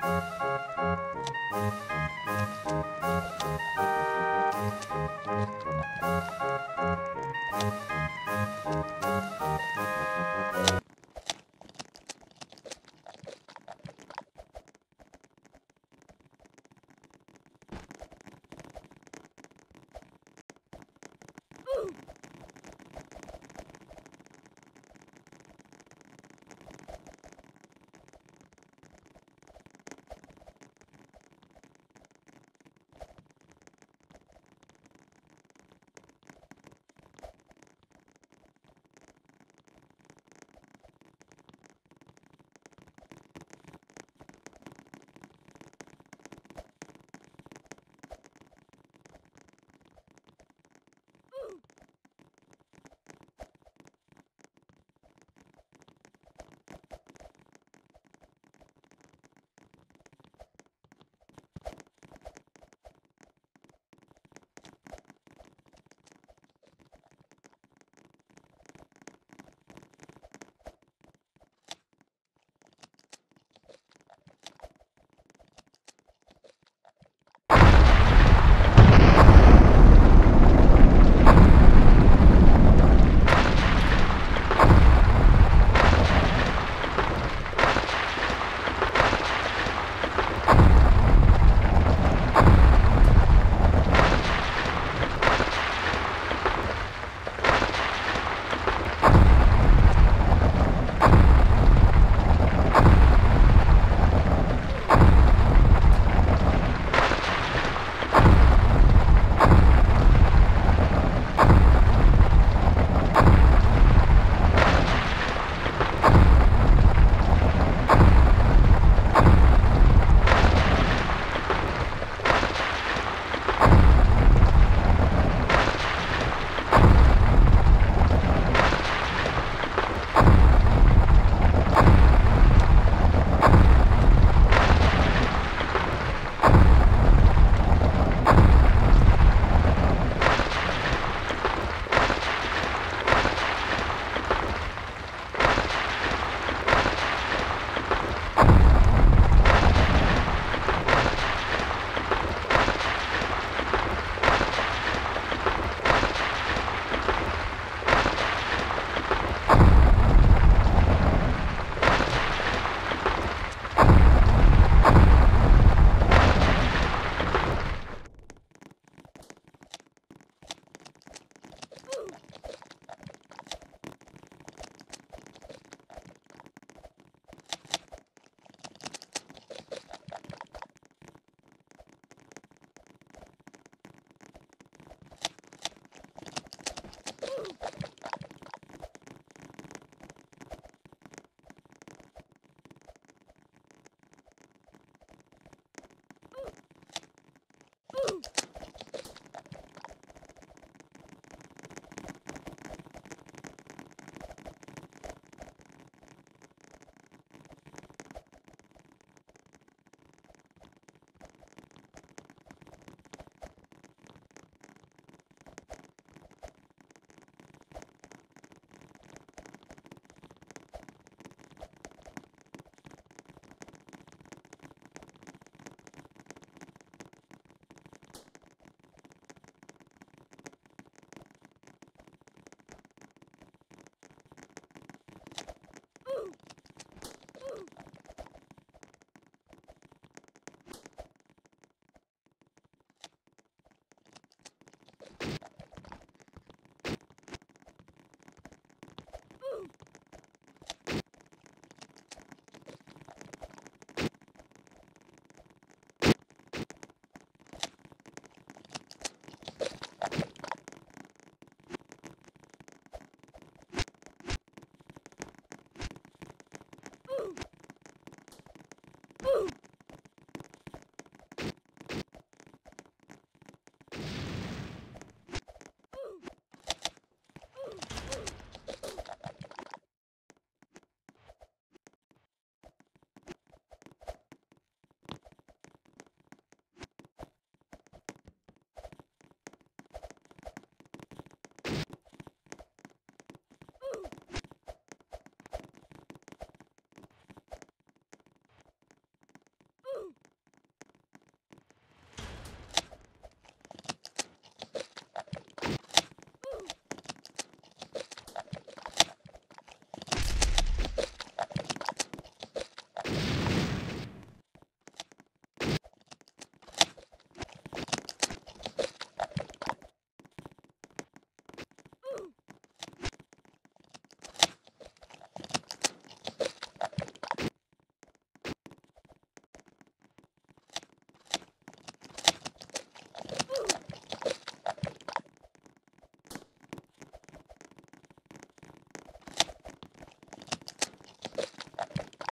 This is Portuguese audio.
Música